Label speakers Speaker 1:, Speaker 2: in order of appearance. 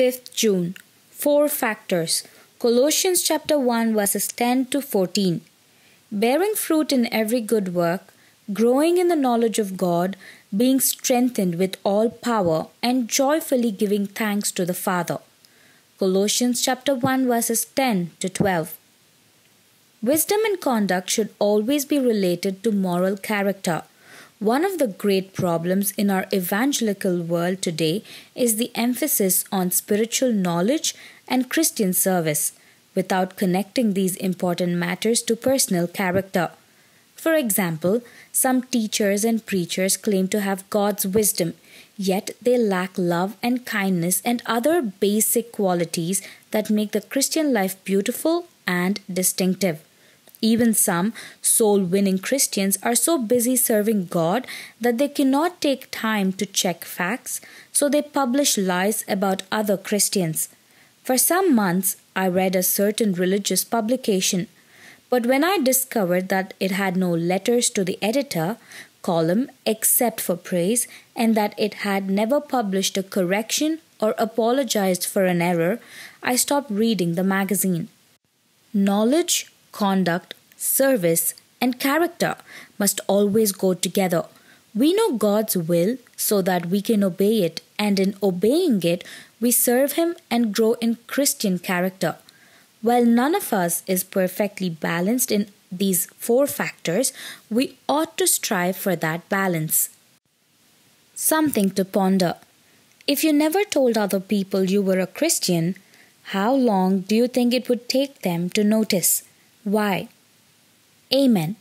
Speaker 1: 5th June. Four factors. Colossians chapter 1 verses 10 to 14. Bearing fruit in every good work, growing in the knowledge of God, being strengthened with all power, and joyfully giving thanks to the Father. Colossians chapter 1 verses 10 to 12. Wisdom and conduct should always be related to moral character. One of the great problems in our evangelical world today is the emphasis on spiritual knowledge and Christian service without connecting these important matters to personal character. For example, some teachers and preachers claim to have God's wisdom, yet they lack love and kindness and other basic qualities that make the Christian life beautiful and distinctive. Even some soul winning Christians are so busy serving God that they cannot take time to check facts, so they publish lies about other Christians. For some months, I read a certain religious publication, but when I discovered that it had no letters to the editor, column except for praise, and that it had never published a correction or apologized for an error, I stopped reading the magazine. Knowledge, conduct, service, and character must always go together. We know God's will so that we can obey it, and in obeying it, we serve Him and grow in Christian character. While none of us is perfectly balanced in these four factors, we ought to strive for that balance. Something to ponder. If you never told other people you were a Christian, how long do you think it would take them to notice? Why? Amen.